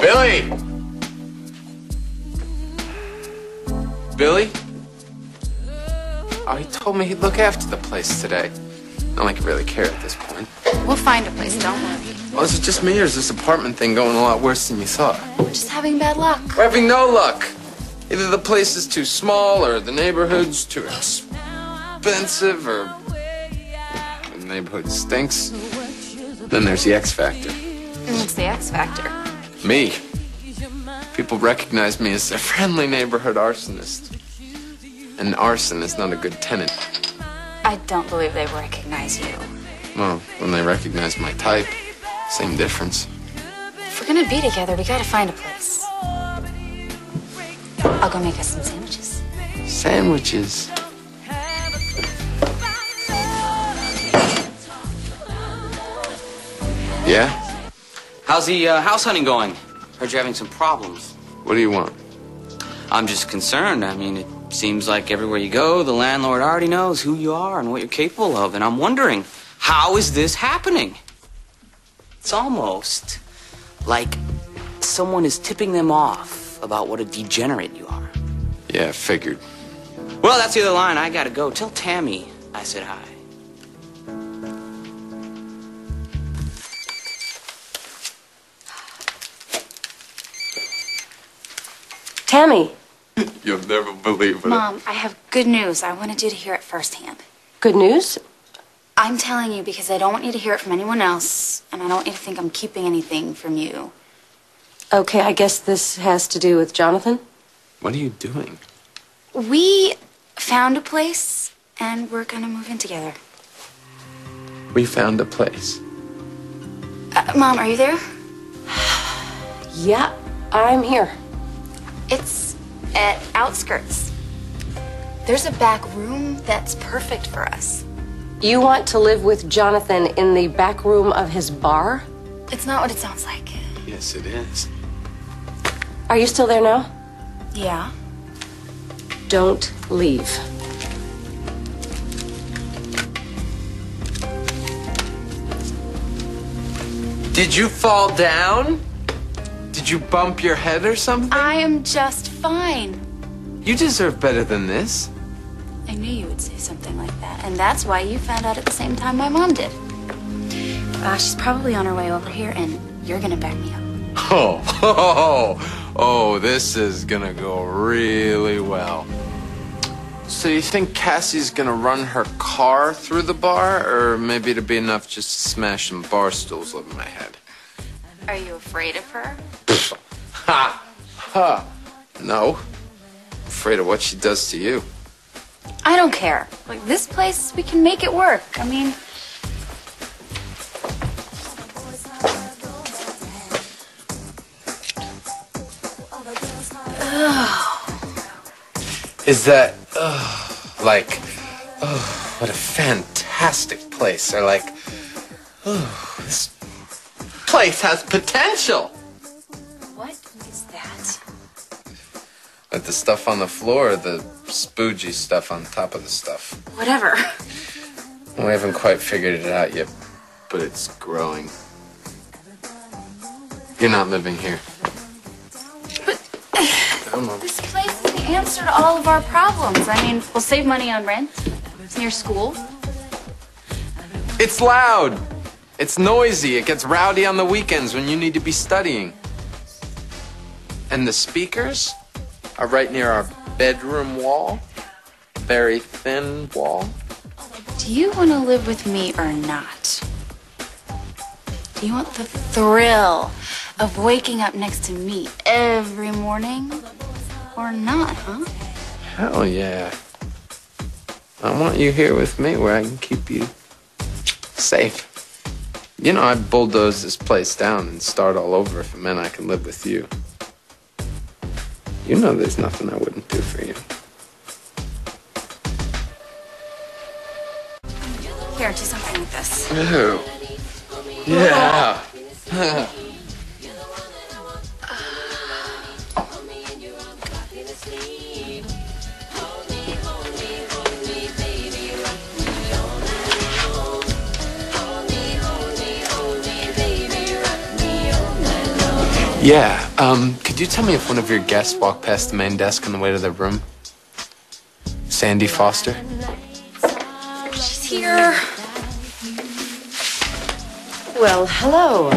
Billy! Billy? Oh, he told me he'd look after the place today. Not like he really care at this point. We'll find a place, don't worry. Well, is it just me, or is this apartment thing going a lot worse than you thought? We're just having bad luck. We're having no luck. Either the place is too small, or the neighborhood's too expensive, or the neighborhood stinks. Then there's the X Factor. What's the X factor? Me. People recognize me as a friendly neighborhood arsonist. And arson is not a good tenant. I don't believe they recognize you. Well, when they recognize my type, same difference. If we're gonna be together, we gotta find a place. I'll go make us some sandwiches. Sandwiches. Yeah? How's the uh, house hunting going? Heard you're having some problems. What do you want? I'm just concerned. I mean, it seems like everywhere you go, the landlord already knows who you are and what you're capable of. And I'm wondering, how is this happening? It's almost like someone is tipping them off about what a degenerate you are. Yeah, figured. Well, that's the other line. I gotta go. Tell Tammy I said hi. Tammy, You'll never believe it. Mom, I have good news. I wanted you to hear it firsthand. good news? I'm telling you because I don't want you to hear it from anyone else, and I don't want you to think I'm keeping anything from you. Okay, I guess this has to do with Jonathan. What are you doing? We found a place, and we're gonna move in together. We found a place. Uh, Mom, are you there? Yeah, I'm here. It's at outskirts. There's a back room that's perfect for us. You want to live with Jonathan in the back room of his bar? It's not what it sounds like. Yes, it is. Are you still there now? Yeah. Don't leave. Did you fall down? Did you bump your head or something? I am just fine. You deserve better than this. I knew you would say something like that, and that's why you found out at the same time my mom did. Uh, she's probably on her way over here, and you're gonna back me up. Oh, oh, oh, this is gonna go really well. So you think Cassie's gonna run her car through the bar, or maybe it'll be enough just to smash some bar stools over my head? Are you afraid of her? Ha! Ha! No. Afraid of what she does to you. I don't care. Like this place, we can make it work. I mean, Is that, uh, like, oh, what a fantastic place. Or like, oh, this place has potential. what is that? Like the stuff on the floor, the spoogy stuff on top of the stuff. Whatever. We haven't quite figured it out yet, but it's growing. You're not living here. But. This place is the answer to all of our problems. I mean, we'll save money on rent. It's near school. It's loud. It's noisy. It gets rowdy on the weekends when you need to be studying. And the speakers are right near our bedroom wall. Very thin wall. Do you want to live with me or not? Do you want the thrill of waking up next to me every morning or not, huh? Hell yeah. I want you here with me where I can keep you safe. You know, I'd bulldoze this place down and start all over if it meant I can live with you. You know there's nothing I wouldn't do for you. Here, do something with this. Ew. Yeah. Yeah, um, could you tell me if one of your guests walked past the main desk on the way to their room? Sandy Foster? She's here. Well, hello.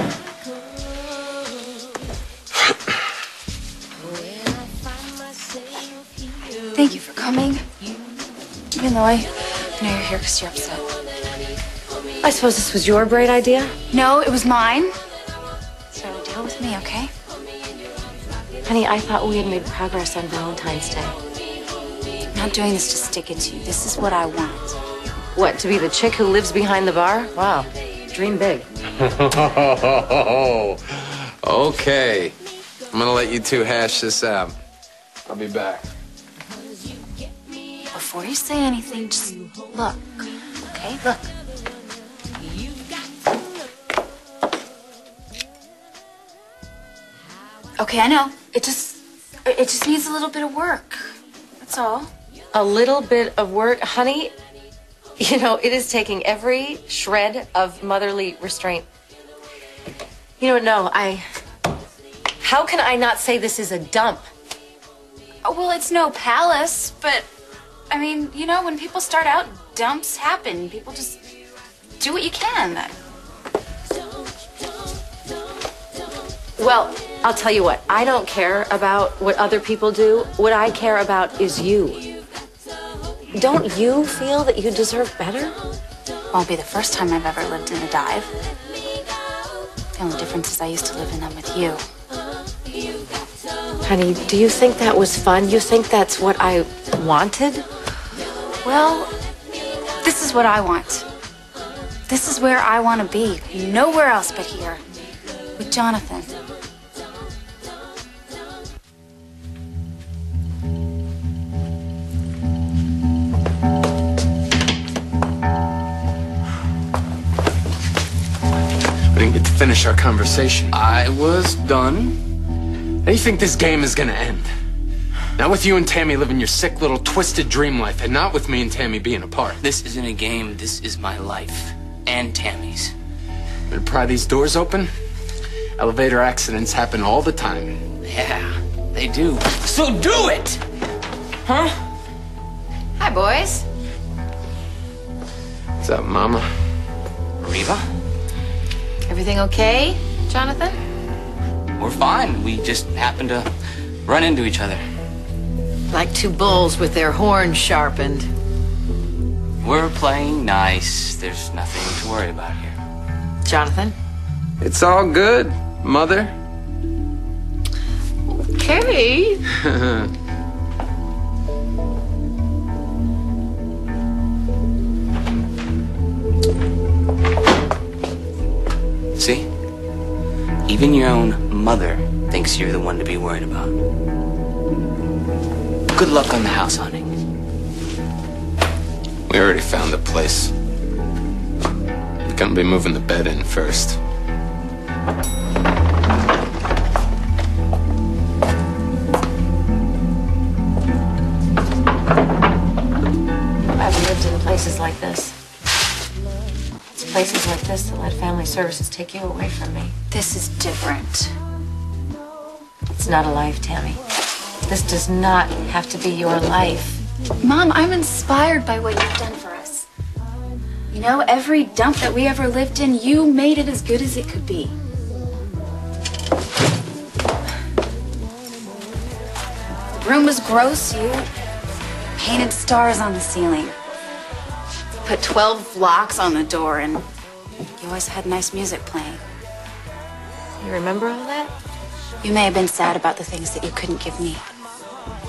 Thank you for coming. Even though I know you're here because you're upset. I suppose this was your bright idea? No, it was mine. So with me, okay? Honey, I thought we had made progress on Valentine's Day. I'm not doing this to stick it to you. This is what I want. What, to be the chick who lives behind the bar? Wow. Dream big. okay. I'm gonna let you two hash this out. I'll be back. Before you say anything, just look. Okay, look. Okay, I know. It just it just needs a little bit of work. That's all. A little bit of work, honey. You know, it is taking every shred of motherly restraint. You know what? No, I. How can I not say this is a dump? Oh, well, it's no palace, but I mean, you know, when people start out, dumps happen. People just do what you can. Well, I'll tell you what, I don't care about what other people do. What I care about is you. Don't you feel that you deserve better? Won't be the first time I've ever lived in a dive. The only difference is I used to live in them with you. Honey, do you think that was fun? You think that's what I wanted? Well, this is what I want. This is where I want to be. Nowhere else but here. With Jonathan. Finish our conversation. I was done. How you think this game is gonna end? Not with you and Tammy living your sick little twisted dream life, and not with me and Tammy being apart. This isn't a game. This is my life. And Tammy's. Gonna pry these doors open? Elevator accidents happen all the time. Yeah, they do. So do it! Huh? Hi, boys. What's up, Mama? Reva? Everything okay, Jonathan? We're fine. We just happened to run into each other. Like two bulls with their horns sharpened. We're playing nice. There's nothing to worry about here. Jonathan? It's all good, Mother. Okay. Even your own mother thinks you're the one to be worried about. Good luck on the house hunting. We already found the place. We're gonna be moving the bed in first. I've lived in places like this. Places like this that let family services take you away from me. This is different. It's not a life, Tammy. This does not have to be your life. Mom, I'm inspired by what you've done for us. You know, every dump that we ever lived in, you made it as good as it could be. The room was gross, you painted stars on the ceiling. Put 12 locks on the door, and you always had nice music playing. You remember all that? You may have been sad about the things that you couldn't give me,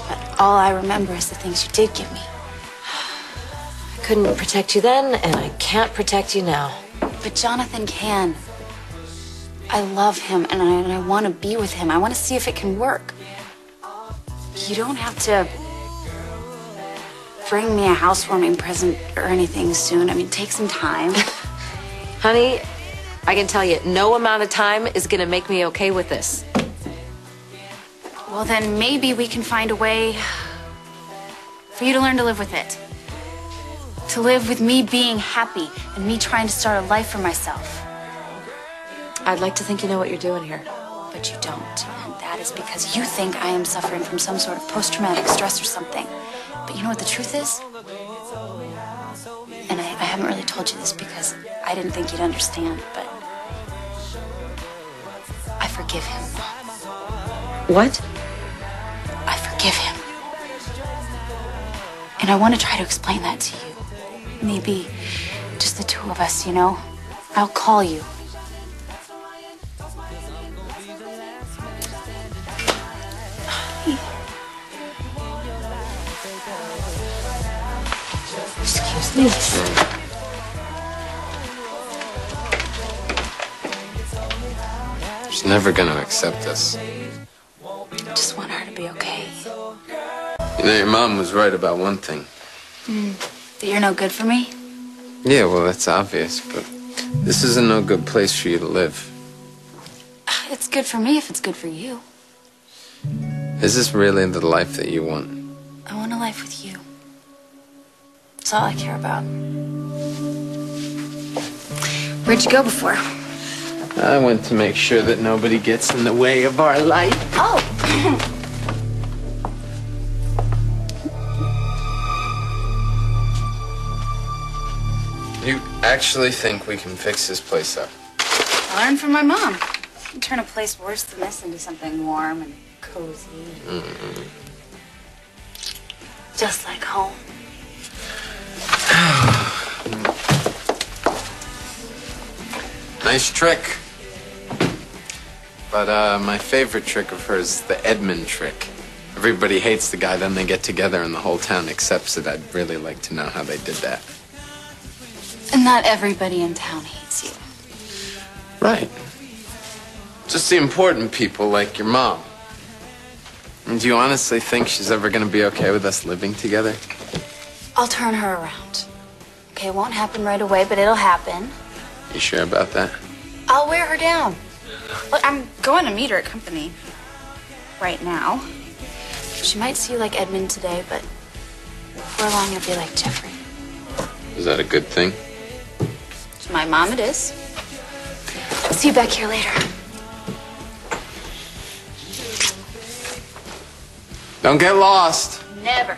but all I remember is the things you did give me. I couldn't protect you then, and I can't protect you now. But Jonathan can. I love him and I, and I want to be with him. I want to see if it can work. You don't have to bring me a housewarming present or anything soon. I mean, take some time. Honey, I can tell you, no amount of time is gonna make me okay with this. well, then maybe we can find a way for you to learn to live with it. To live with me being happy and me trying to start a life for myself. I'd like to think you know what you're doing here. but you don't. And that is because you think I am suffering from some sort of post traumatic stress or something. But you know what the truth is? And I, I haven't really told you this because I didn't think you'd understand, but I forgive him. What? I forgive him. And I want to try to explain that to you. Maybe just the two of us, you know? I'll call you. Me. She's never gonna accept us. Just want her to be okay. You know, your mom was right about one thing. Hmm. That you're no good for me? Yeah, well, that's obvious, but this is a no good place for you to live. It's good for me if it's good for you. Is this really the life that you want? I want a life with you. That's all I care about. Where'd you go before? I went to make sure that nobody gets in the way of our life. Oh! You actually think we can fix this place up? I learned from my mom. You turn a place worse than this into something warm and cozy. Mm-hmm. Just like home. Nice trick. But uh, my favorite trick of hers is the Edmund trick. Everybody hates the guy, then they get together and the whole town accepts it. I'd really like to know how they did that. And not everybody in town hates you. Right. Just the important people like your mom. And do you honestly think she's ever going to be okay with us living together? I'll turn her around. Okay, it won't happen right away, but it'll happen. You sure about that? I'll wear her down. Look, I'm going to meet her at company right now. She might see you like Edmund today, but before long you'll be like Jeffrey. Is that a good thing? To my mom, it is. I'll See you back here later. Don't get lost. Never.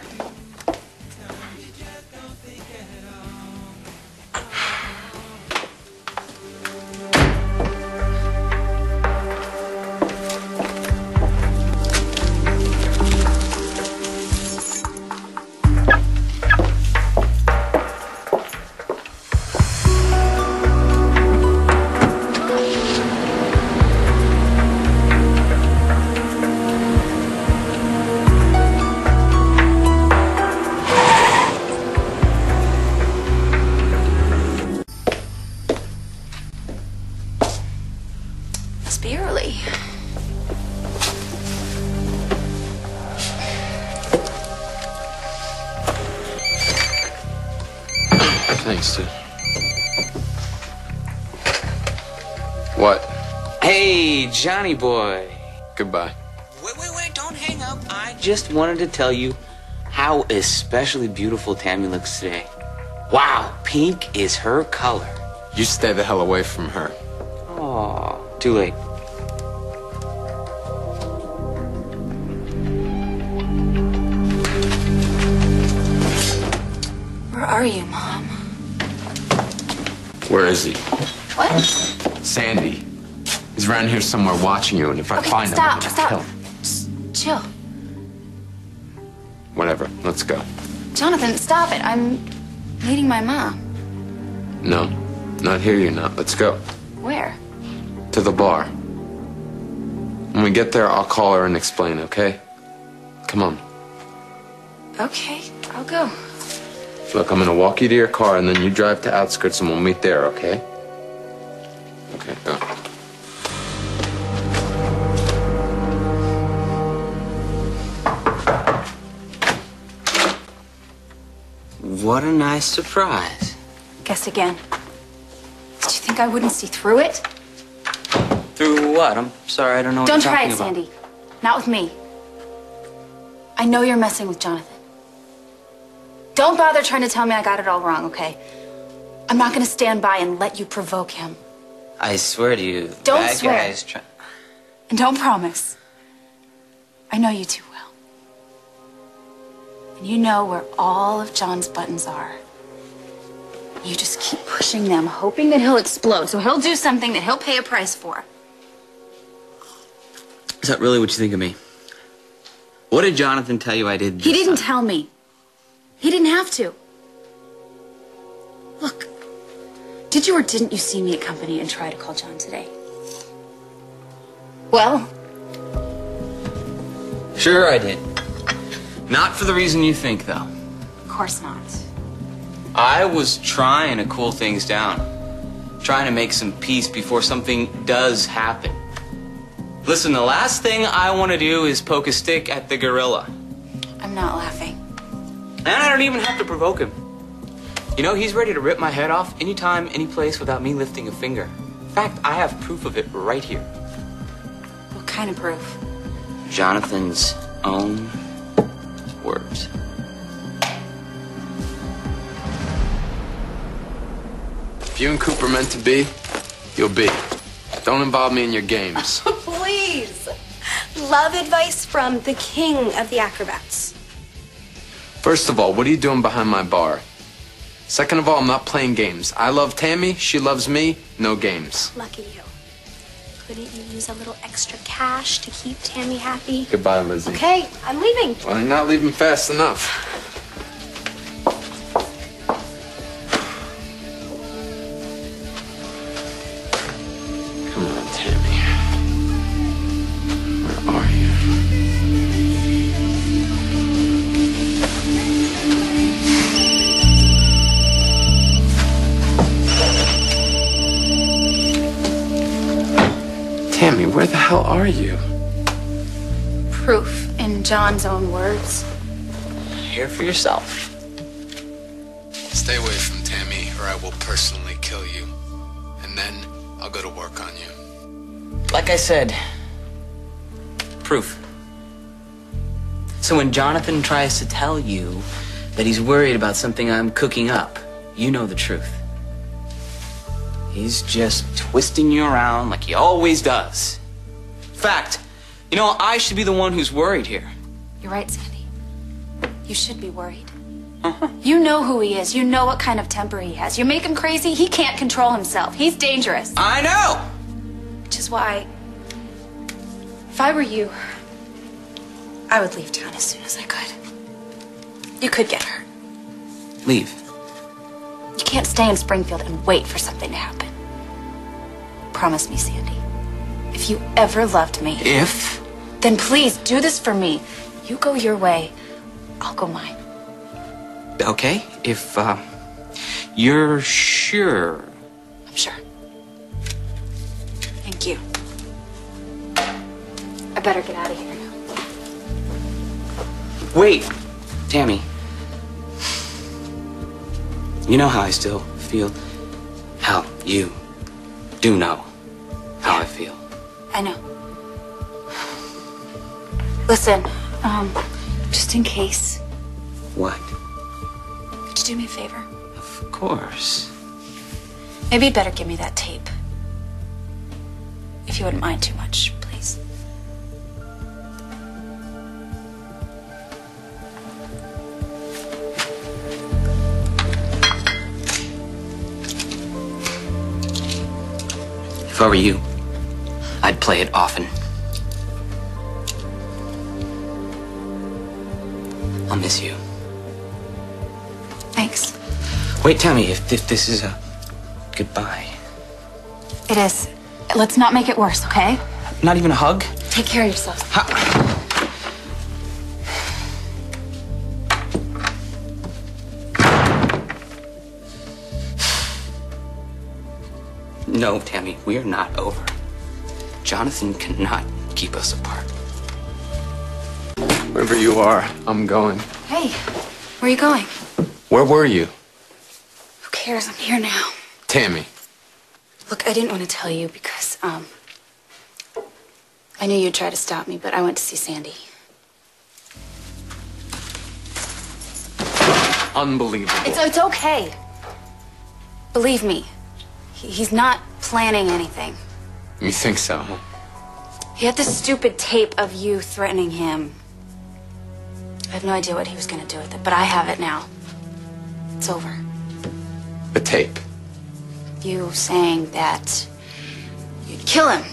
Johnny boy. Goodbye. Wait, wait, wait, don't hang up. I just wanted to tell you how especially beautiful Tammy looks today. Wow, pink is her color. You stay the hell away from her. Oh, too late. Where are you, Mom? Where is he? What? Sandy. He's around here somewhere watching you, and if I Okay, find stop, him, I'll stop. kill him. Chill. Whatever. Let's go. Jonathan, stop it. I'm meeting my mom. No, not here. You're not. Let's go Where? to the bar. When we get there, I'll call her and explain. Okay? Come on. Okay, I'll go. Look, I'm gonna walk you to your car, and then you drive to outskirts, and we'll meet there. Okay? Okay. Go. What a nice surprise. Guess again. Did you think I wouldn't see through it? Through what? I'm sorry, I don't know what Don't try it, about. Sandy. Not with me. I know you're messing with Jonathan. Don't bother trying to tell me I got it all wrong, okay? I'm not gonna stand by and let you provoke him. I swear to you, Don't that swear. guy is trying. And don't promise. I know you too well. You know where all of John's buttons are. You just keep pushing them, hoping that he'll explode. So he'll do something that he'll pay a price for. Is that really what you think of me? What did Jonathan tell you I did? He didn't time? tell me. He didn't have to. Look, did you or didn't you see me at company and try to call John today? Well, Sure, I did. Not for the reason you think, though. of course not. I was trying to cool things down, trying to make some peace before something does happen. Listen, the last thing I want to do is poke a stick at the gorilla. I'm not laughing. And I don't even have to provoke him. You know, he's ready to rip my head off anytime, any place without me lifting a finger. In fact, I have proof of it right here. What kind of proof? Jonathan's own words. If you and Cooper meant to be, you'll be. Don't involve me in your games. Please. Love advice from the king of the acrobats. First of all, what are you doing behind my bar? Second of all, I'm not playing games. I love Tammy, she loves me, no games. Lucky you. Couldn't you use a little extra cash to keep Tammy happy? Goodbye, Lizzie. Okay, I'm leaving. Well, you're not leaving fast enough. Hell are you? Proof in John's own words. Hear for yourself. Stay away from Tammy, or I will personally kill you. And then I'll go to work on you. Like I said, proof. So when Jonathan tries to tell you that he's worried about something I'm cooking up, you know the truth. He's just twisting you around like he always does. Fact, you know, I should be the one who's worried here. You're right, Sandy. You should be worried. Uh-huh. You know who he is. You know what kind of temper he has. You make him crazy, he can't control himself. He's dangerous. I know! Which is why, if I were you, I would leave town as soon as I could. You could get hurt. Leave. You can't stay in Springfield and wait for something to happen. Promise me, Sandy. If you ever loved me, If then please do this for me. You go your way, I'll go mine. Okay, if uh, you're sure. I'm sure. Thank you. I better get out of here now. Wait, Tammy. You know how I still feel? How you do know how I feel. I know. Listen, um, just in case, What? could you do me a favor? Of course. Maybe you'd better give me that tape. If you wouldn't mind too much, please. If I were you, I'd play it often. I'll miss you. Thanks. Wait, Tammy, if, if this is a goodbye, It is. Let's not make it worse, okay? not even a hug? Take care of yourselves. No, Tammy, we are not over. Jonathan cannot keep us apart. Wherever you are, I'm going. Hey, where are you going? Where were you? Who cares? I'm here now. Tammy. Look, I didn't want to tell you because, um, I knew you'd try to stop me, but I went to see Sandy. Unbelievable. It's, it's okay. Believe me, he, he's not planning anything. You think so? He had this stupid tape of you threatening him. I have no idea what he was going to do with it, but I have it now. It's over. The tape. You saying that you'd kill him.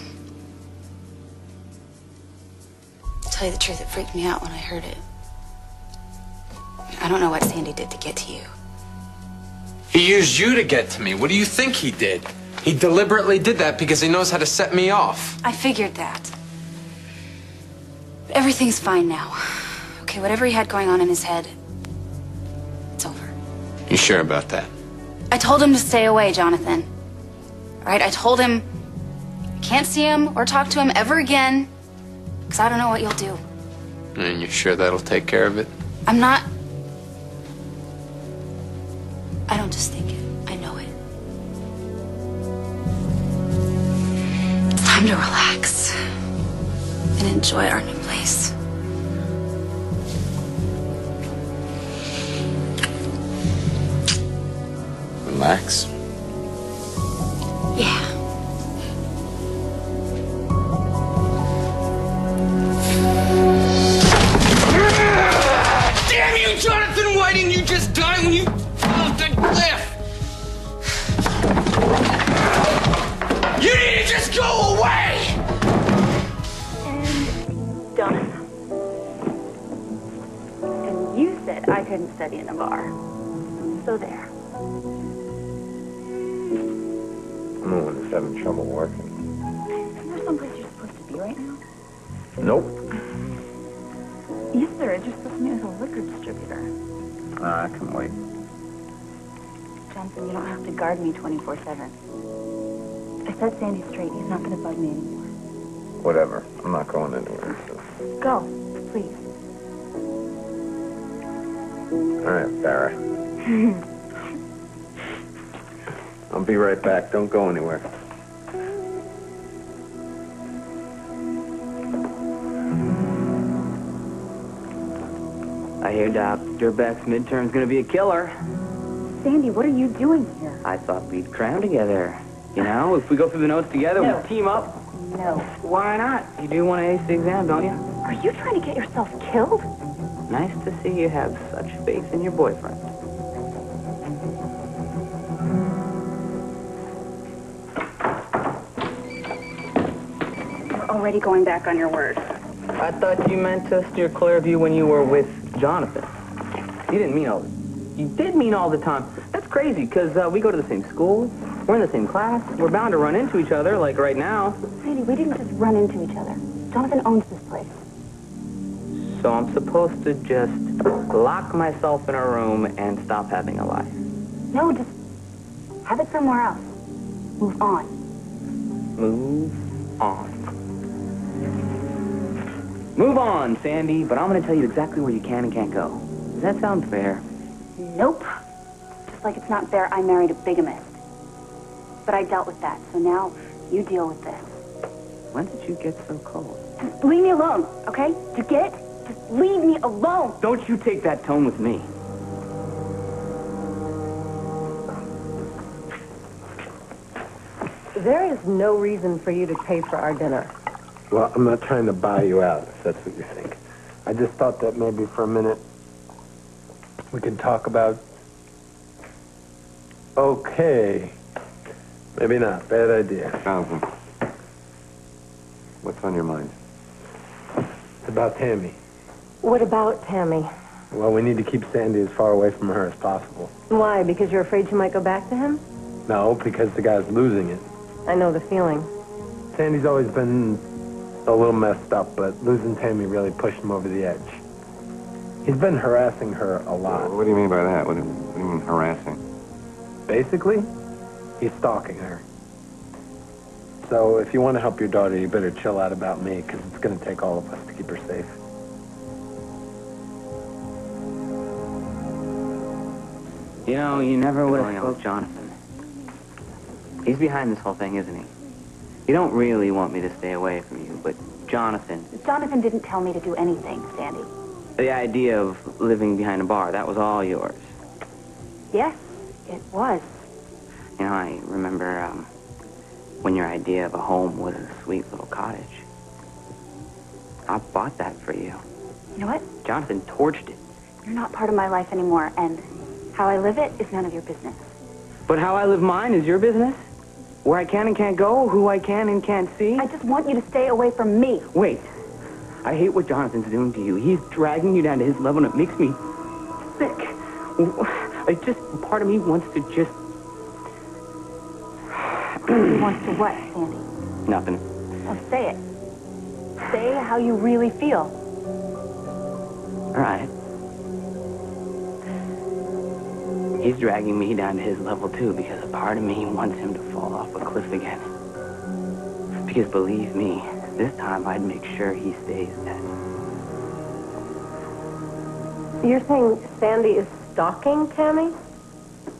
To tell you the truth, it freaked me out when I heard it. I don't know what Sandy did to get to you. He used you to get to me. What do you think he did? He deliberately did that because he knows how to set me off. I figured that. But everything's fine now. Okay, whatever he had going on in his head, it's over. You sure about that? I told him to stay away, Jonathan. All right, I told him I can't see him or talk to him ever again because I don't know what you'll do. And you're sure that'll take care of it? I'm not. I don't just think it, time to relax and enjoy our new place. Relax. Yeah. Damn you, Jonathan! Why didn't you just die when you just go away! And done. And you said I couldn't study in a bar. So there. I'm the one that's having trouble working. Isn't there someplace you're supposed to be right now? Nope. Yes, there is. You're supposed to meet with a liquor distributor. Ah, I can wait. Johnson, you don't have to guard me 24-7. I set Sandy straight. He's not going to bug me anymore. Whatever. I'm not going anywhere. So. Go, please. All right, Barry. I'll be right back. Don't go anywhere. I hear Dr. Beck's midterm's gonna be a killer. Sandy, what are you doing here? I thought we'd cram together. You know, if we go through the notes together, No. we team up. No. Why not? You do want to ace the exam, don't you? Are you trying to get yourself killed? Nice to see you have such faith in your boyfriend. You're already going back on your word. I thought you meant to steer clear of you when you were with Jonathan. You didn't mean all. You did mean all the time. That's crazy, because uh, we go to the same school, we're in the same class, we're bound to run into each other, like right now. Sandy, we didn't just run into each other. Jonathan owns this place. So I'm supposed to just lock myself in a room and stop having a life. No, just have it somewhere else. Move on. Move on. Move on, Sandy, but I'm going to tell you exactly where you can and can't go. Does that sound fair? Nope. Just like it's not fair I married a bigamist. But I dealt with that, so now you deal with this. When did you get so cold? Just leave me alone, okay? Do you get it? Just leave me alone. Don't you take that tone with me. There is no reason for you to pay for our dinner. Well, I'm not trying to buy you out, if that's what you think. I just thought that maybe for a minute we could talk about. Okay. Maybe not. Bad idea. Jonathan. What's on your mind? It's about Tammy. What about Tammy? Well, we need to keep Sandy as far away from her as possible. Why? Because you're afraid she might go back to him? No, because the guy's losing it. I know the feeling. Sandy's always been a little messed up, but losing Tammy really pushed him over the edge. He's been harassing her a lot. What do you mean by that? What do you, what do you mean harassing? Basically, he's stalking her. So if you want to help your daughter, you better chill out about me, because it's going to take all of us to keep her safe. You know, you never would have spoke Jonathan. He's behind this whole thing, isn't he? You don't really want me to stay away from you, but Jonathan, Jonathan didn't tell me to do anything, Sandy. the idea of living behind a bar, that was all yours. Yes, it was. You know, I remember um, when your idea of a home was a sweet little cottage. I bought that for you. You know what? Jonathan torched it. You're not part of my life anymore, and how I live it is none of your business. But how I live mine is your business? Where I can and can't go, who I can and can't see? I just want you to stay away from me. Wait. I hate what Jonathan's doing to you. He's dragging you down to his level, and it makes me sick. I just, part of me wants to just, Wants to what, Sandy? nothing. Oh, say it. Say how you really feel. All right. He's dragging me down to his level, too, because a part of me wants him to fall off a cliff again. Because believe me, this time I'd make sure he stays dead. You're saying Sandy is stalking Tammy?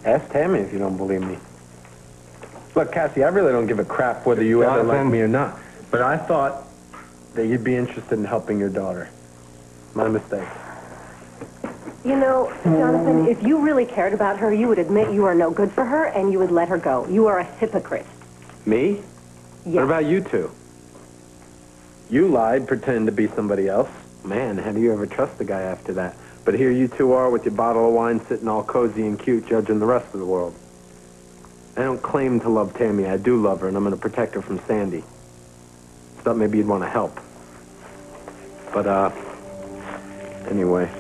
Ask Tammy if you don't believe me. Look, Cassie, I really don't give a crap whether you ever like me or not. But I thought that you'd be interested in helping your daughter. My mistake. You know, Jonathan, if you really cared about her, you would admit you are no good for her and you would let her go. You are a hypocrite. Me? What about you two? You lied, pretending to be somebody else. Man, how do you ever trust a guy after that? But here you two are with your bottle of wine sitting all cozy and cute, judging the rest of the world. I don't claim to love Tammy. I do love her, and I'm going to protect her from Sandy. Thought maybe you'd want to help. But, uh, anyway.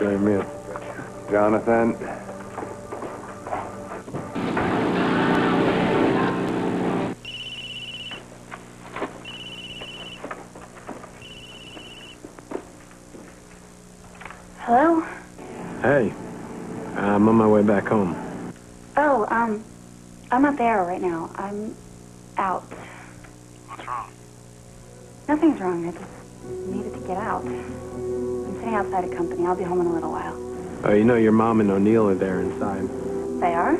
Your meal. Jonathan. Way back home. Oh, um, I'm not there right now. I'm out. What's wrong? Nothing's wrong. I just needed to get out. I'm sitting outside a company. I'll be home in a little while. Oh, you know your mom and O'Neill are there inside. They are?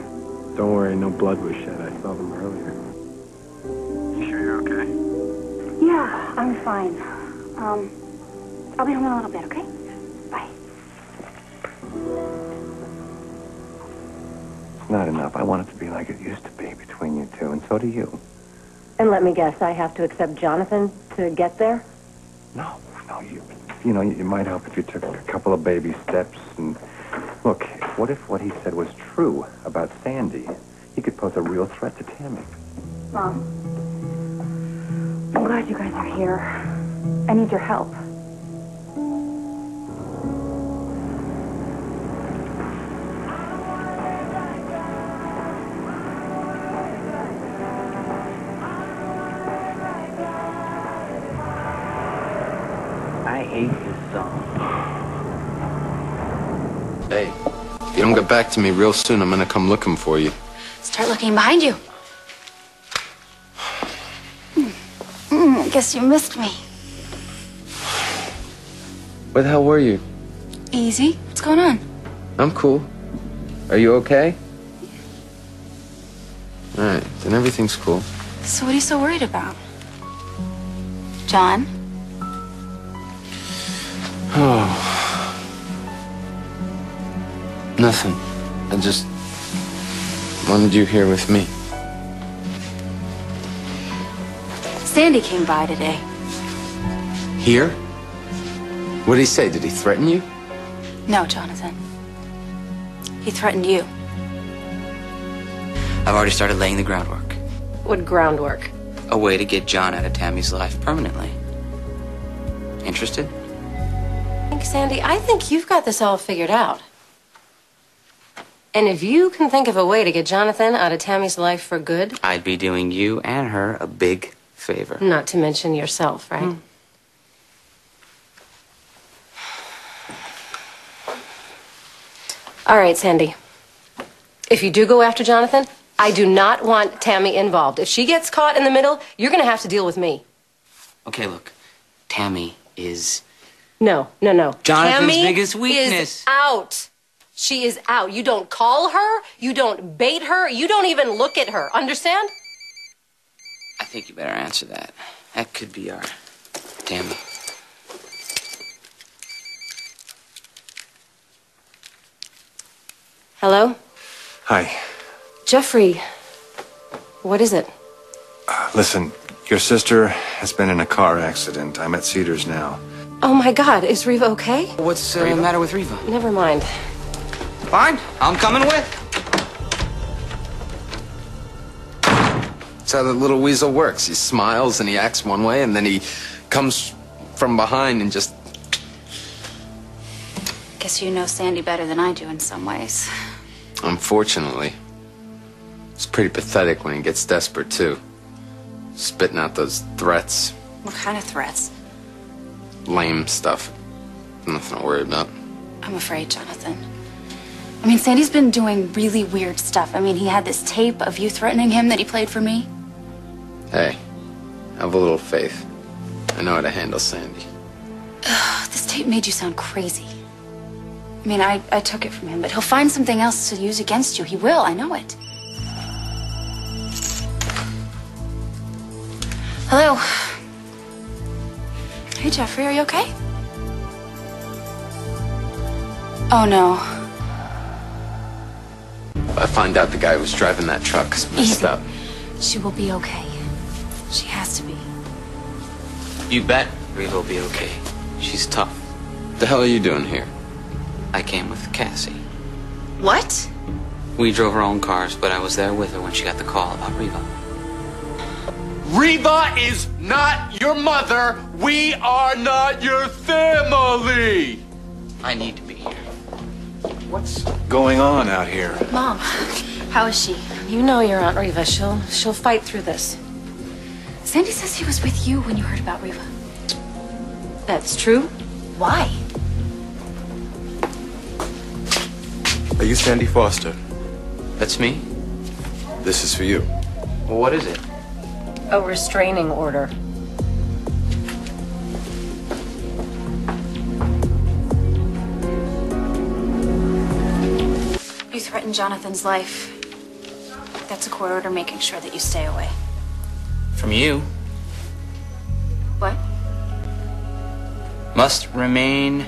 Don't worry, no blood was shed. I saw them earlier. You sure you're okay? Yeah, I'm fine. Um, I'll be home in a little bit, okay? Bye. Not enough. I want it to be like it used to be between you two, and so do you. And let me guess, I have to accept Jonathan to get there? No, no, you. You know, you might help if you took a couple of baby steps. And look, what if what he said was true about Sandy? He could pose a real threat to Tammy. Mom. I'm glad you guys are here. I need your help. If you get back to me real soon, I'm gonna come looking for you. Start looking behind you. Mm, I guess you missed me. Where the hell were you? Easy. What's going on? I'm cool. Are you okay? All right, then everything's cool. So what are you so worried about? John? Nothing. I just wanted you here with me. Sandy came by today. Here? What did he say? Did he threaten you? No, Jonathan. He threatened you. I've already started laying the groundwork. What groundwork? A way to get John out of Tammy's life permanently. Interested? think, Sandy, I think you've got this all figured out. And if you can think of a way to get Jonathan out of Tammy's life for good, I'd be doing you and her a big favor. not to mention yourself, right? Hmm. All right, Sandy. If you do go after Jonathan, I do not want Tammy involved. If she gets caught in the middle, you're going to have to deal with me. Okay, look. Tammy is. No, no, no. Jonathan's Tammy biggest weakness. is out. She is out. You don't call her. You don't bait her. You don't even look at her. Understand? I think you better answer that. That could be our Tammy. Hello? Hi. Jeffrey. What is it? Uh, listen, Your sister has been in a car accident. I'm at Cedars now. Oh my God, is Reva okay? What's uh, the matter with Reva? Never mind. Fine, I'm coming with. That's how the little weasel works. He smiles and he acts one way, and then he comes from behind and just. Guess you know Sandy better than I do in some ways. Unfortunately, it's pretty pathetic when he gets desperate, too. Spitting out those threats, What kind of threats? lame stuff. Nothing to worry about. I'm afraid, Jonathan. I mean, Sandy's been doing really weird stuff. I mean, he had this tape of you threatening him that he played for me. Hey, have a little faith. I know how to handle Sandy. This tape made you sound crazy. I mean, I, I took it from him, but he'll find something else to use against you. He will, I know it. Hello. Hey, Jeffrey, are you okay? Oh, no. I find out the guy who was driving that truck is messed Easy. up. She will be okay. She has to be. You bet Reva will be okay. She's tough. The hell are you doing here? I came with Cassie. What? We drove our own cars, but I was there with her when she got the call about Reva. Reva is not your mother. We are not your family. I need to be here. What's going on out here? Mom, how is she? You know your Aunt Reva. She'll she'll fight through this. Sandy says he was with you when you heard about Reva. That's true. Why? Are you Sandy Foster? That's me? This is for you. Well, what is it? A restraining order. You threatened Jonathan's life. That's a court order making sure that you stay away. From you. What? Must remain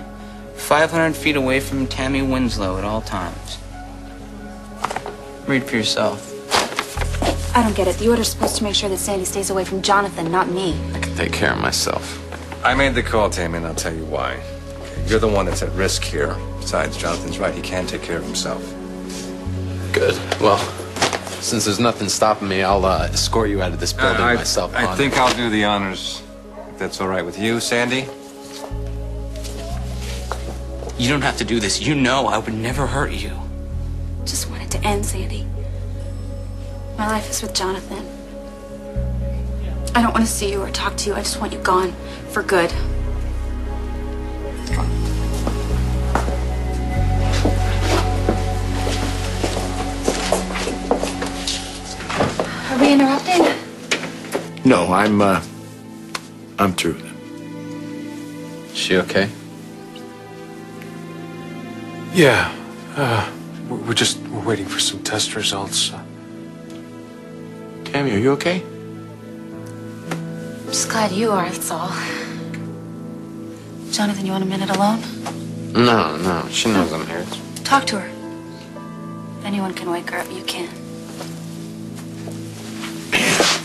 500 feet away from Tammy Winslow at all times. Read for yourself. I don't get it. The order's supposed to make sure that Sandy stays away from Jonathan, not me. I can take care of myself. I made the call, Tammy, and I'll tell you why. You're the one that's at risk here. Besides, Jonathan's right. He can take care of himself. Good. Well, since there's nothing stopping me, I'll uh, escort you out of this building I, myself. I hon. think I'll do the honors. If that's all right with you, Sandy? You don't have to do this. You know I would never hurt you. Just want it to end, Sandy. My life is with Jonathan. I don't want to see you or talk to you. I just want you gone for good. We interrupting? No, I'm, uh, I'm through with it. She okay? Yeah, uh, we're we're just we're waiting for some test results. Uh, Tammy, are you okay? I'm just glad you are, that's all. Jonathan, you want a minute alone? No, no. She knows I'm here. Talk to her. If anyone can wake her up, you can.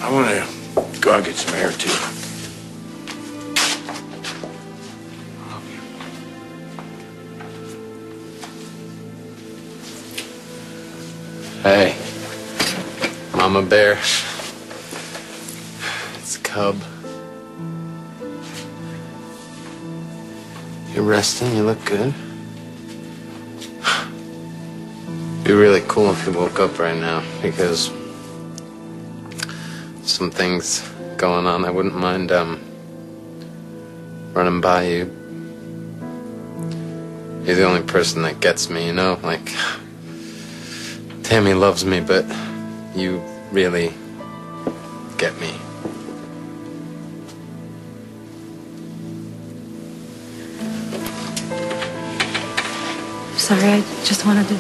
I want to go out and get some air, too. Hey, Mama Bear. It's Cub. You're resting? You look good. It'd Be really cool if you woke up right now because some things going on. I wouldn't mind um running by you. You're the only person that gets me, you know? Like Tammy loves me, but you really get me. Sorry, I just wanted to.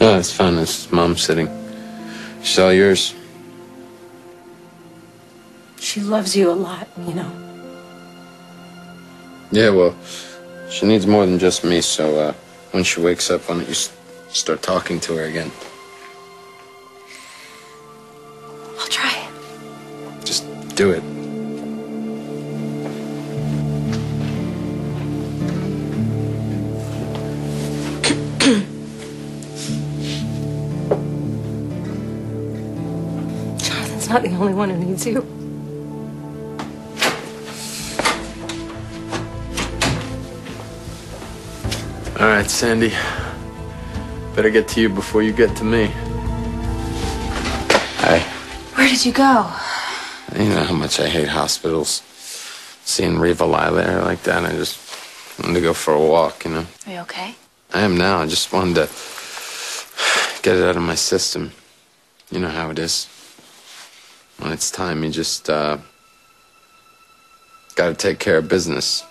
No, it's fine. It's mom sitting. Sell yours. She loves you a lot, you know. Yeah, well, she needs more than just me, so uh, when she wakes up, why don't you start talking to her again? I'll try. Just do it. Not the only one who needs you. All right, Sandy. Better get to you before you get to me. Hey. Where did you go? You know how much I hate hospitals. Seeing Reva lie there like that, I just wanted to go for a walk, you know? Are you okay? I am now. I just wanted to get it out of my system. You know how it is. When it's time, you just, uh, gotta take care of business.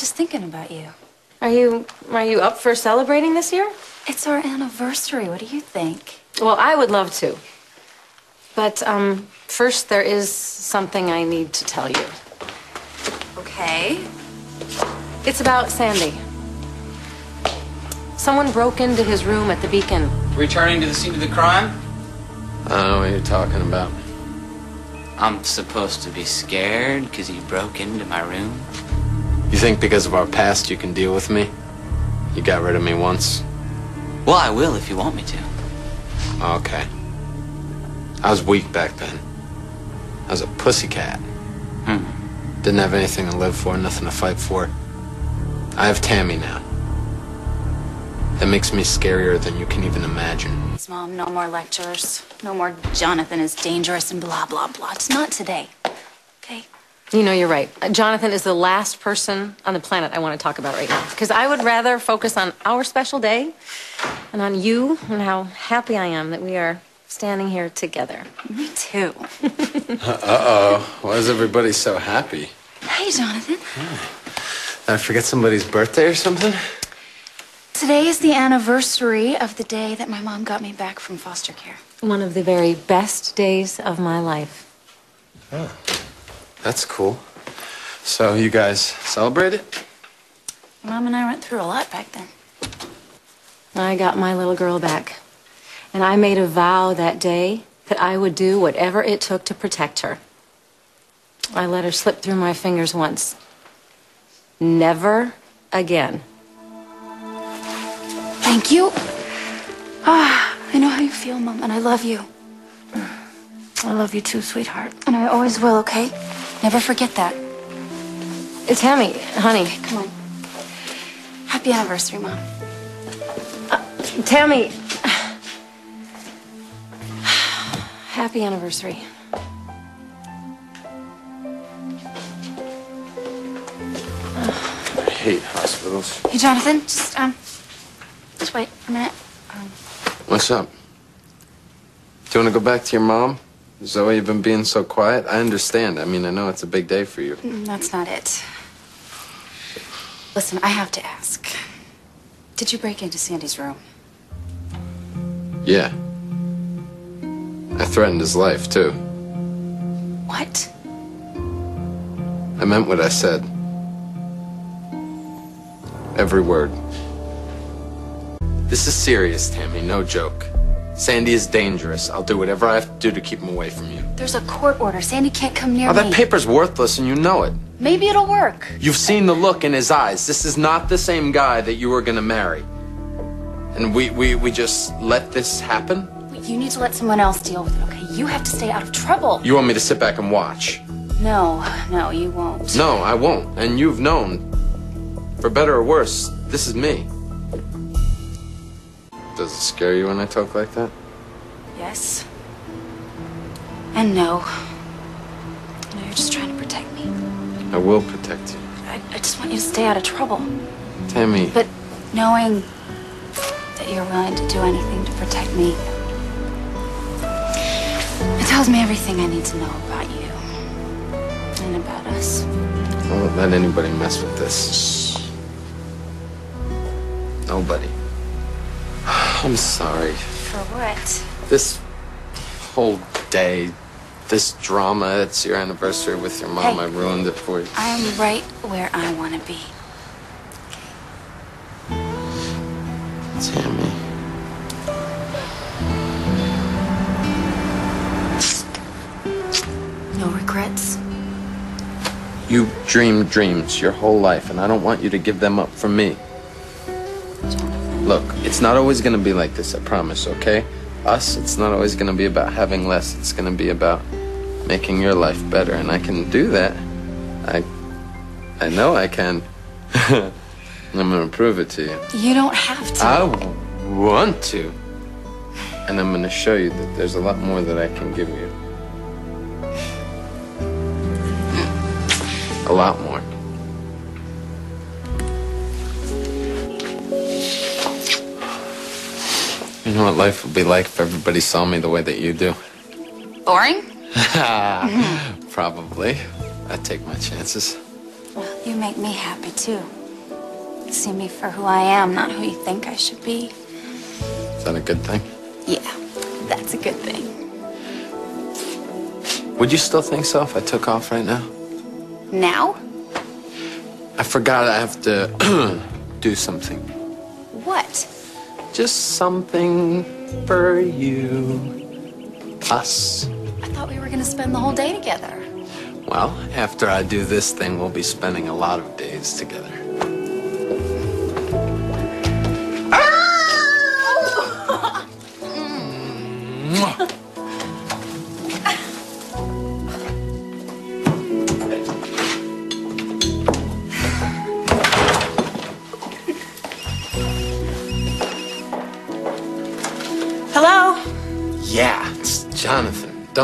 Just thinking about you. Are you are you up for celebrating this year? It's our anniversary. What do you think? Well, I would love to. But um first there is something I need to tell you. Okay. It's about Sandy. Someone broke into his room at the Beacon. Returning to the scene of the crime? I don't know what you're talking about. I'm supposed to be scared because you broke into my room? You think because of our past you can deal with me? You got rid of me once? Well, I will if you want me to. Okay. I was weak back then. I was a pussycat. Hmm. Didn't have anything to live for, nothing to fight for. I have Tammy now. That makes me scarier than you can even imagine. Mom, no more lectures. No more Jonathan is dangerous and blah, blah, blah. It's not today. Okay? You know, you're right. Jonathan is the last person on the planet I want to talk about right now. Because I would rather focus on our special day and on you and how happy I am that we are standing here together. Me too. Uh-oh. Why is everybody so happy? Hey, Jonathan. Did I forget somebody's birthday or something? Today is the anniversary of the day that my mom got me back from foster care. One of the very best days of my life. That's cool. So you guys celebrated? Mom and I went through a lot back then. I got my little girl back. And I made a vow that day that I would do whatever it took to protect her. I let her slip through my fingers once. Never again. Thank you. Ah, I know how you feel, Mom, and I love you. I love you too, sweetheart. And I always will, okay? Never forget that. Uh, Tammy, honey. Come on. Happy anniversary, Mom. Tammy. Happy anniversary. I hate hospitals. Hey, Jonathan, just, um, just wait a minute. What's up? Do you want to go back to your mom? Zoe, you've been being so quiet. I understand. I mean, I know it's a big day for you. Mm, That's not it. Listen, I have to ask. Did you break into Sandy's room? Yeah. I threatened his life, too. What? I meant what I said. Every word. This is serious, Tammy, no joke. Sandy is dangerous. I'll do whatever I have to do to keep him away from you. There's a court order. Sandy can't come near Oh, me. that paper's worthless and you know it. Maybe it'll work. You've seen the look in his eyes. This is not the same guy that you were gonna marry. And we, we, we just let this happen? You need to let someone else deal with it, okay? You have to stay out of trouble. You want me to sit back and watch? No, no, you won't. No, I won't. And you've known, for better or worse, this is me. Does it scare you when I talk like that? Yes. And no. No, you're just trying to protect me. I will protect you. I, I just want you to stay out of trouble. Tammy, But knowing that you're willing to do anything to protect me, it tells me everything I need to know about you and about us. I won't let anybody mess with this. Nobody. I'm sorry. For what? This whole day, this drama, it's your anniversary with your mom. Hey. I ruined it for you. I'm right where I want to be. Tammy. No regrets. You dreamed dreams your whole life, and I don't want you to give them up for me. It's not always gonna be like this, I promise, okay? Us, it's not always gonna be about having less, it's gonna be about making your life better, and I can do that. I I know I can. I'm gonna prove it to you. You don't have to. I want to. And I'm gonna show you that there's a lot more that I can give you. A lot more. Know what life would be like if everybody saw me the way that you do? Boring? Probably. I'd take my chances. Well, you make me happy too. See me for who I am, not who you think I should be. Is that a good thing? Yeah, that's a good thing. Would you still think so if I took off right now? Now? I forgot I have to do something. What? Just something for you. Us. I thought we were gonna spend the whole day together. Well, after I do this thing, we'll be spending a lot of days together.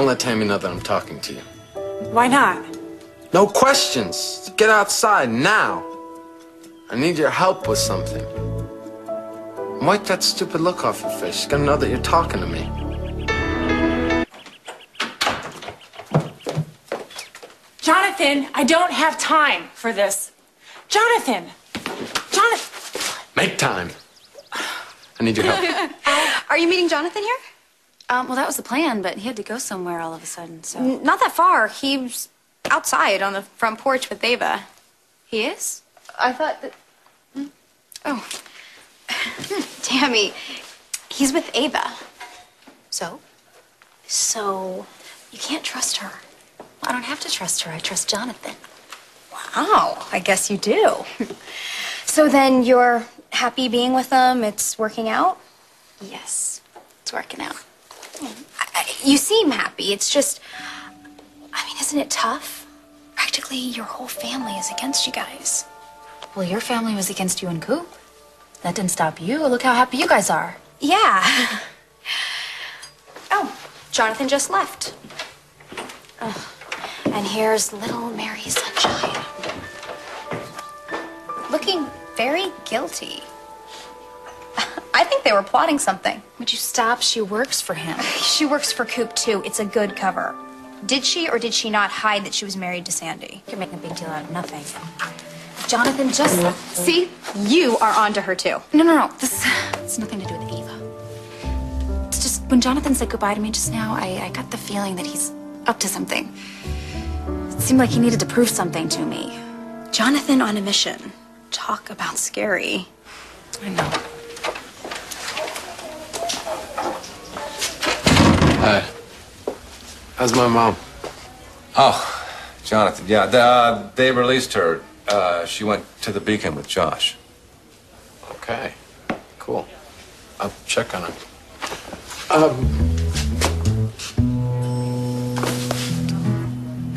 Don't let Tammy know that I'm talking to you. Why not? No questions. Get outside now. I need your help with something. Wipe that stupid look off your face. She's gonna know that you're talking to me. Jonathan, I don't have time for this. Jonathan! Jonathan! Make time. I need your help. Are you meeting Jonathan here? Um, well, that was the plan, but he had to go somewhere all of a sudden, so. N- Not that far. He's outside on the front porch with Ava. He is? I thought that. Oh. Tammy, he's with Ava. So? So, you can't trust her. I don't have to trust her. I trust Jonathan. Wow, I guess you do. so then you're happy being with them? It's working out? Yes, it's working out. You seem happy. It's just. I mean, isn't it tough? Practically your whole family is against you guys. Well, your family was against you and Coop. That didn't stop you. Look how happy you guys are. Yeah. oh, Jonathan just left. Oh, and here's little Mary Sunshine. Looking very guilty. I think they were plotting something. Would you stop? She works for him. She works for Coop too. It's a good cover. Did she or did she not hide that she was married to Sandy? You're making a big deal out of nothing. Jonathan, just. See, you are onto her too. No, no, no. This has nothing to do with Ava. It's just when Jonathan said goodbye to me just now, I, I got the feeling that he's up to something. It seemed like he needed to prove something to me. Jonathan on a mission. Talk about scary. I know. Hi. How's my mom? Oh, Jonathan, yeah, the, uh, they released her. Uh, she went to the Beacon with Josh. Okay. Cool. I'll check on her. Um.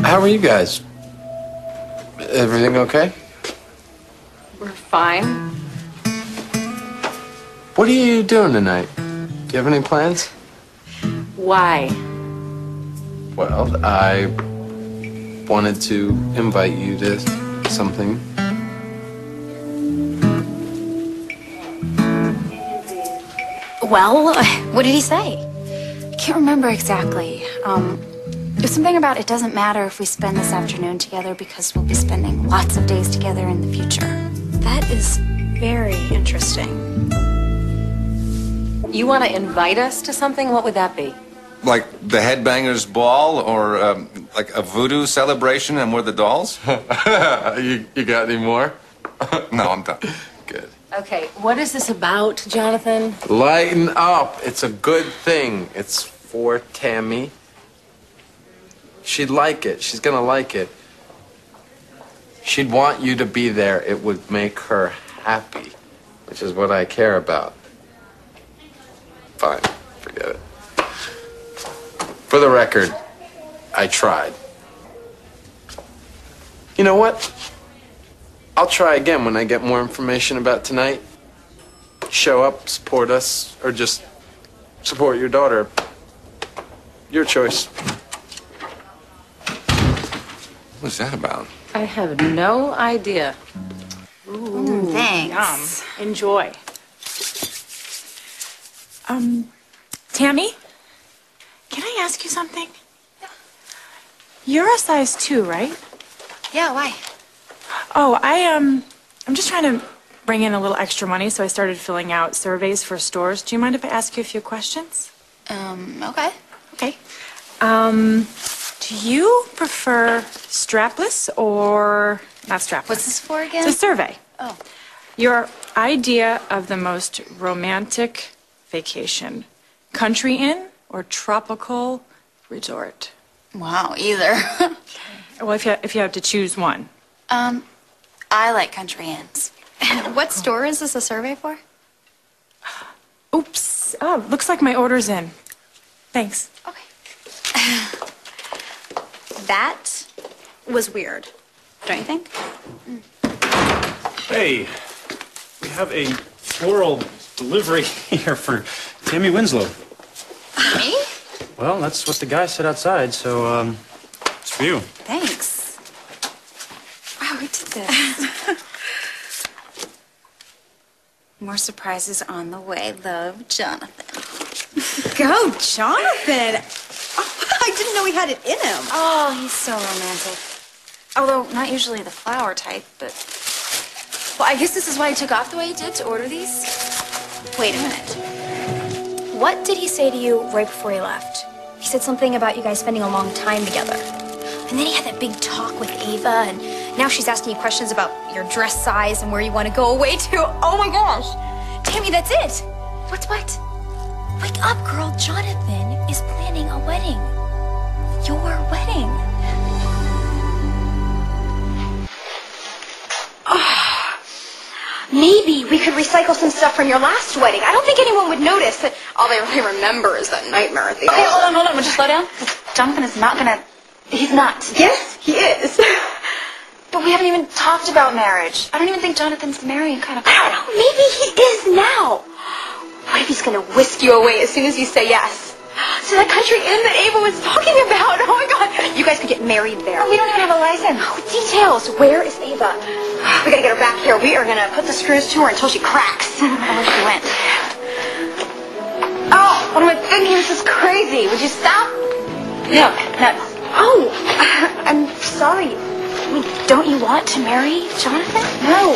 How are you guys? Everything okay? We're fine. What are you doing tonight? Do you have any plans? Why? Well, I wanted to invite you to something. Well, what did he say? I can't remember exactly. Um, There's something about it doesn't matter if we spend this afternoon together because we'll be spending lots of days together in the future. That is very interesting. You want to invite us to something? What would that be? Like the Headbangers Ball or um, like a voodoo celebration and we're the dolls? you, you got any more? no, I'm done. Good. Okay, what is this about, Jonathan? Lighten up. It's a good thing. It's for Tammy. She'd like it. She's gonna like it. She'd want you to be there. It would make her happy, which is what I care about. Fine. Forget it. For the record, I tried. You know what? I'll try again when I get more information about tonight. Show up, support us, or just support your daughter. Your choice. What's that about? I have no idea. Mm, thanks. Yum. Enjoy. Um, Tammy, can I ask you something? Yeah. You're a size two, right? Yeah, why? Oh, I um, I'm just trying to bring in a little extra money, so I started filling out surveys for stores. Do you mind if I ask you a few questions? Um, okay. Okay. Um, do you prefer strapless or not strapless? What's this for again? It's a survey. Oh. Your idea of the most romantic vacation, country inn or tropical resort? Wow, either. Well, if you, if you have to choose one. um, I like country inns. what store is this a survey for? Oops. Oh, looks like my order's in. Thanks. Okay. that was weird. Don't you think? Hey, we have a floral delivery here for Tammy Winslow. Me? Well, that's what the guy said outside, so, um, it's for you. Thanks. Wow, who did this? More surprises on the way. Love, Jonathan. Go, Jonathan! Oh, I didn't know he had it in him. Oh, he's so romantic. Although, not usually the flower type, but. Well, I guess this is why he took off the way he did to order these. Wait a minute. What did he say to you right before he left? He said something about you guys spending a long time together. And then he had that big talk with Ava, and now she's asking you questions about your dress size and where you want to go away to. Oh my gosh! Tammy, that's it! What's what? Wake up, girl. Jonathan is planning a wedding. Your wedding. Maybe we could recycle some stuff from your last wedding. I don't think anyone would notice that all they really remember is that nightmare at the Okay, hold on, hold on. We'll just slow down. Jonathan is not gonna. He's not. Yes, he is. But we haven't even talked about marriage. I don't even think Jonathan's marrying kind of. I don't know. Maybe he is now. What if he's gonna whisk you away as soon as you say yes? To that country inn that Ava was talking about. Oh my god. You guys could get married there. Oh, We don't even have a license. Oh, details. Where is Ava? We gotta get her back here. We are gonna put the screws to her until she cracks. I wish she went. Oh, what am I thinking? This is crazy. Would you stop? No, no. Oh, I'm sorry. I mean, don't you want to marry Jonathan? No.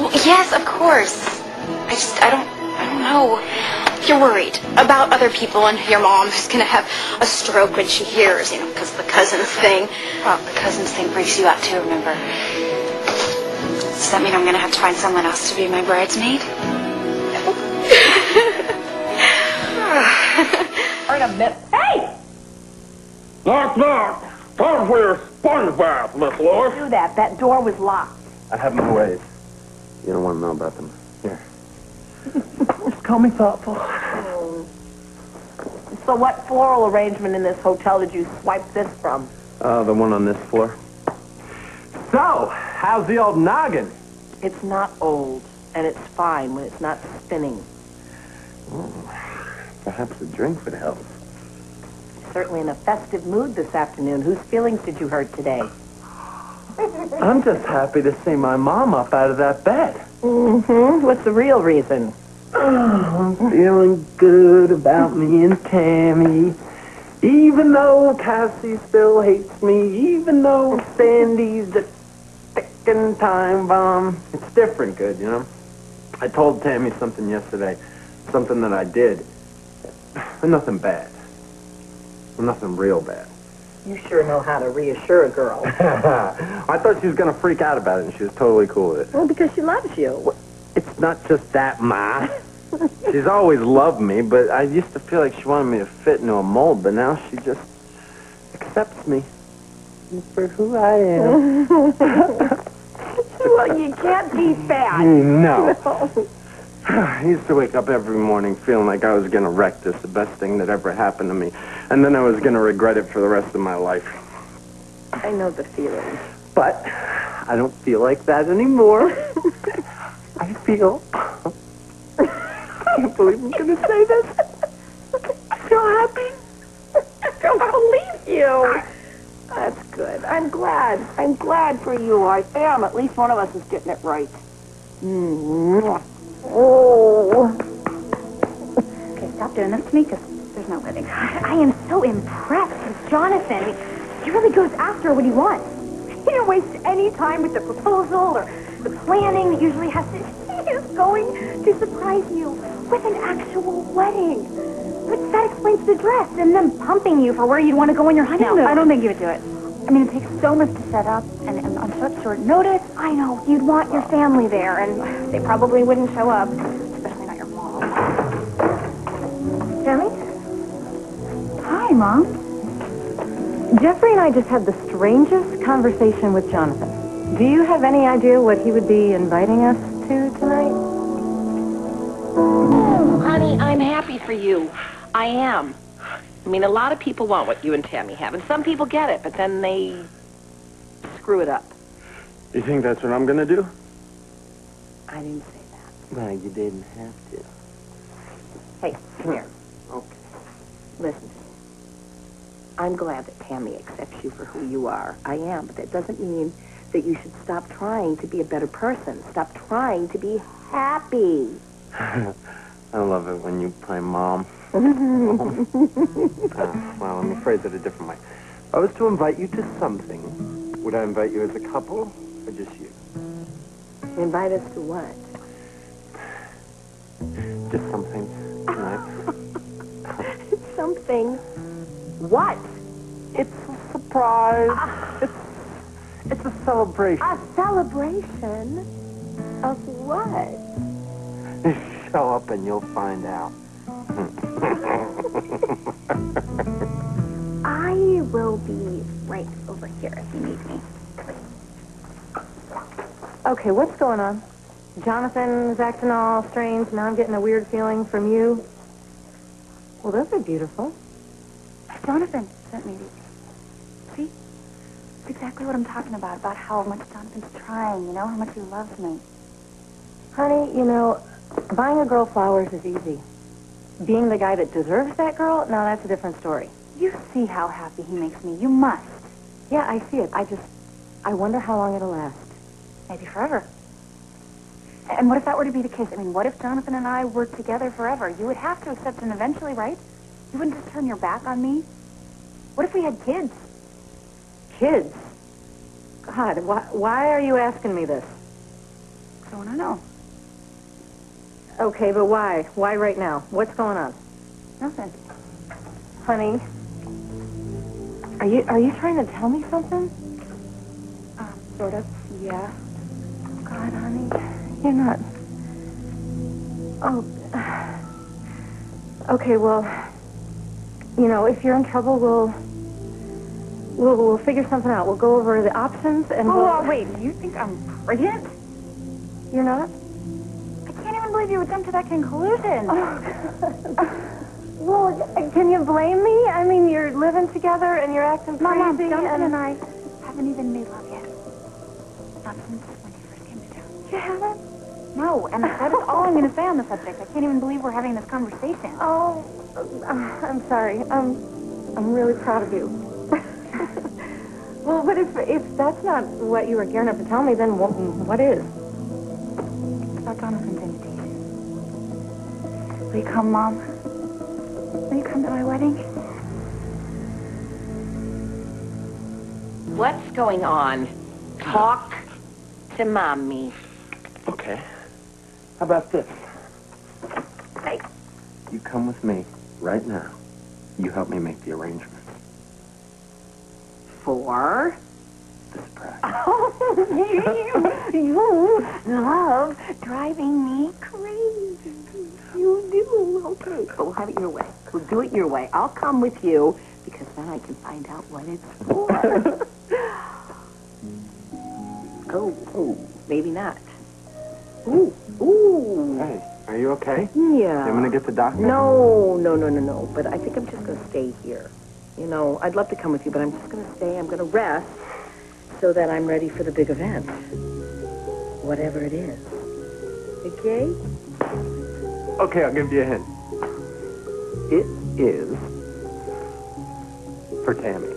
Well, yes, of course. I just, I don't, I don't know. You're worried about other people and your mom who's gonna have a stroke when she hears, you know, because of the cousins thing. Well, the cousins thing freaks you out too, remember? Does that mean I'm gonna have to find someone else to be my bridesmaid? Wait a minute. Hey! Knock, knock. Time for your sponge bath, Miss Lois. Do that. That door was locked. I have my ways. You don't want to know about them. Here. Just call me thoughtful. So what floral arrangement in this hotel did you swipe this from? Uh, the one on this floor. So, how's the old noggin? It's not old, and it's fine when it's not spinning. Perhaps a drink would help. Certainly in a festive mood this afternoon. Whose feelings did you hurt today? I'm just happy to see my mom up out of that bed. Mm-hmm. What's the real reason? Oh, I'm feeling good about me and Tammy. Even though Cassie still hates me, even though Sandy's the ticking time bomb, it's different good, you know? I told Tammy something yesterday, something that I did. But nothing bad. Nothing real bad. You sure know how to reassure a girl. I thought she was going to freak out about it, and she was totally cool with it. well, because she loves you. It's not just that, Ma. She's always loved me, but I used to feel like she wanted me to fit into a mold, but now she just accepts me for who I am. well, you can't be fat. No. I used to wake up every morning feeling like I was going to wreck this, the best thing that ever happened to me, and then I was going to regret it for the rest of my life. I know the feeling. But I don't feel like that anymore. I feel. I can't believe I'm going to say this. I feel happy. I don't believe you. That's good. I'm glad. I'm glad for you. I am. At least one of us is getting it right. Mm. Oh. Okay, stop doing this to me because there's no wedding. I am so impressed with Jonathan. He really goes after what he wants. He didn't waste any time with the proposal or the planning that usually has to. He is going to surprise you with an actual wedding. But that explains the dress and them pumping you for where you'd want to go on your honeymoon. No, I don't think you would do it. I mean, it takes so much to set up, and, and on such short notice. I know. You'd want your family there, and they probably wouldn't show up. Especially not your mom. Tammy? Hi, Mom. Jeffrey and I just had the strangest conversation with Jonathan. Do you have any idea what he would be inviting us to tonight? Oh, honey, I'm happy for you. I am. I mean, a lot of people want what you and Tammy have, and some people get it, but then they screw it up. You think that's what I'm going to do? I didn't say that. Well, you didn't have to. Hey, come here. Okay. Listen to me. I'm glad that Tammy accepts you for who you are. I am, but that doesn't mean that you should stop trying to be a better person. Stop trying to be happy. I love it when you play mom. Uh, well, I'm afraid that a different way. If I was to invite you to something, would I invite you as a couple or just you? Invite us to what? Just something tonight. Something. What? It's a surprise. It's, it's a celebration. A celebration? Of what? Show up and you'll find out. I will be right over here if you need me. Okay, what's going on? Jonathan is acting all strange. Now I'm getting a weird feeling from you. Well, those are beautiful. Jonathan sent me these. Exactly what I'm talking about, about how much Jonathan's trying, you know, how much he loves me. Honey, you know, buying a girl flowers is easy. Being the guy that deserves that girl, now that's a different story. You see how happy he makes me. You must. Yeah, I see it. I just, I wonder how long it'll last. Maybe forever. And what if that were to be the case? I mean, what if Jonathan and I were together forever? You would have to accept him eventually, right? You wouldn't just turn your back on me? What if we had kids? Kids? God, why, why are you asking me this? I want to know. Okay, but why? Why right now? What's going on? Nothing. Honey, are you are you trying to tell me something? Uh, sort of, yeah. God, honey, you're not. Oh. Okay, well, you know, if you're in trouble, we'll we'll we'll figure something out. We'll go over the options and. Oh, we'll... uh, wait, you think I'm pregnant? You're not? I can't even believe you would jump to that conclusion. Well, can you blame me? I mean, you're living together and you're acting crazy. Mom, Jonathan and... and I haven't even made love yet. Not since when you first came to town. You haven't? No, and that is all I'm going to say on the subject. I can't even believe we're having this conversation. Oh, I'm sorry. I'm I'm really proud of you. Well, but if if that's not what you were gearing up to tell me, then what, what is? It's about Jonathan's invitation. Will you come, Mom? Will you come to my wedding? What's going on? Talk to mommy. Okay. How about this? Hey. You come with me right now. You help me make the arrangements. For? The surprise. Oh, you, you love driving me crazy. You do. Okay, so we'll have it your way. We'll do it your way. I'll come with you because then I can find out what it's for. oh, oh, maybe not. Ooh, ooh. Hey, are you okay? Yeah. You want to get the doctor? No, no, no, no, no. But I think I'm just going to stay here. You know, I'd love to come with you, but I'm just going to stay. I'm going to rest so that I'm ready for the big event. Whatever it is. Okay? Okay, I'll give you a hint. It is for Tammy.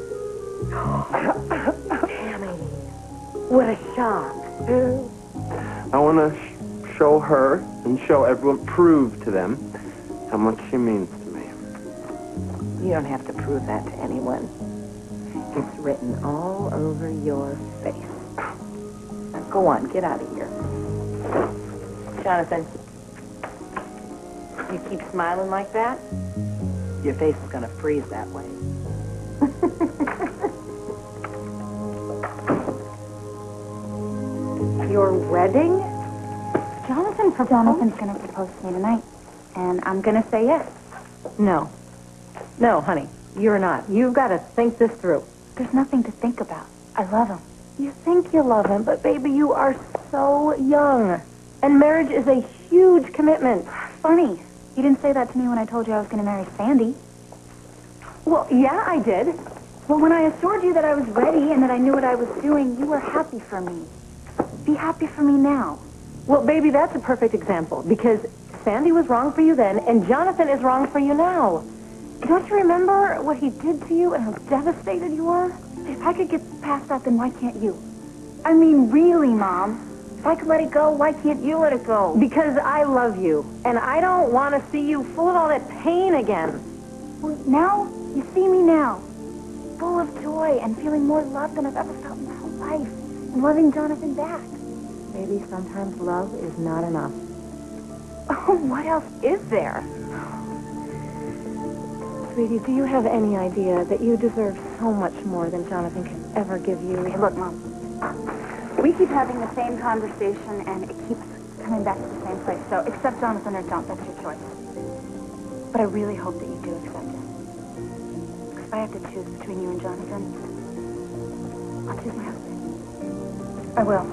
Tammy. What a shock. I want to sh- show her and show everyone, prove to them how much she means. You don't have to prove that to anyone. It's written all over your face. Now go on, get out of here. Jonathan, you keep smiling like that, your face is going to freeze that way. Your wedding? Jonathan proposed. Jonathan's gonna propose to me tonight, and I'm gonna say yes. No. No, honey, you're not. You've got to think this through. There's nothing to think about. I love him. You think you love him, but baby, you are so young. And marriage is a huge commitment. Funny. You didn't say that to me when I told you I was gonna marry Sandy. Well, yeah, I did. Well, when I assured you that I was ready and that I knew what I was doing, you were happy for me. Be happy for me now. Well, baby, that's a perfect example because Sandy was wrong for you then, and Jonathan is wrong for you now. Don't you remember what he did to you and how devastated you were? If I could get past that, then why can't you? I mean, really, Mom. If I could let it go, why can't you let it go? Because I love you, and I don't want to see you full of all that pain again. Well, now, you see me now. Full of joy and feeling more love than I've ever felt in my whole life. And loving Jonathan back. Maybe sometimes love is not enough. Oh, what else is there? Sweetie, do you have any idea that you deserve so much more than Jonathan can ever give you? Hey, look, Mom. We keep having the same conversation, and it keeps coming back to the same place. So accept Jonathan or don't. That's your choice. But I really hope that you do accept him. Because if I have to choose between you and Jonathan, I'll choose my husband. I will.